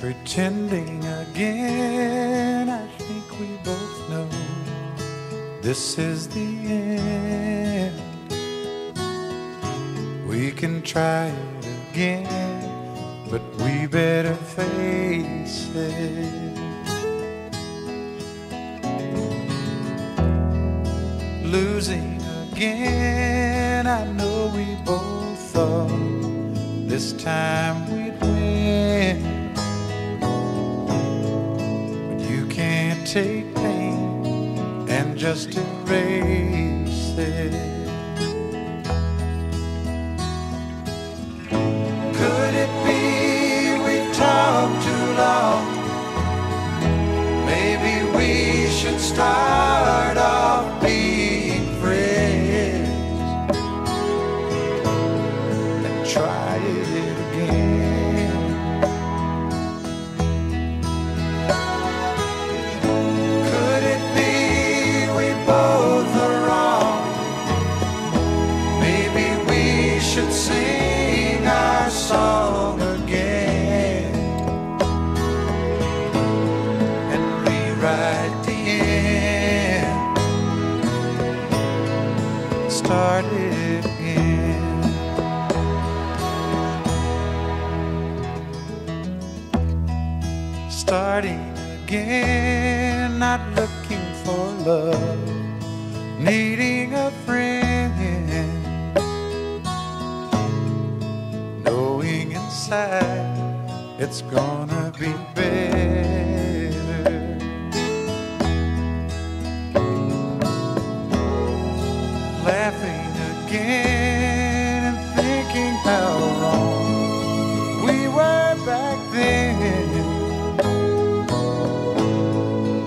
pretending again. I think we both know this is the end. We can try it again, but we better face it. Losing again, I know we both thought this time take pain and just erase it. Could it be we've talked too long? Maybe we should start rewrite the. Start it again. Starting again, not looking for love, needing a friend, knowing inside it's gonna be better. Again and thinking how wrong we were back then.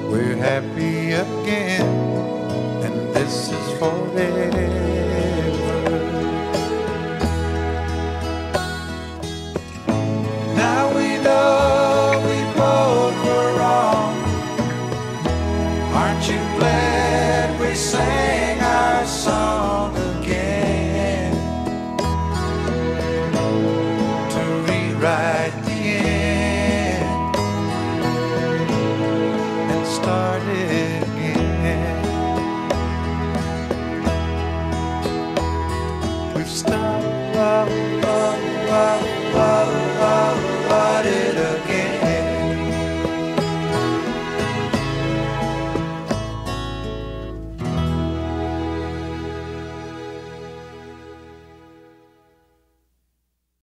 We're happy again, and this is forever. right the end and start it again. We've stopped. Wow, wow, wow.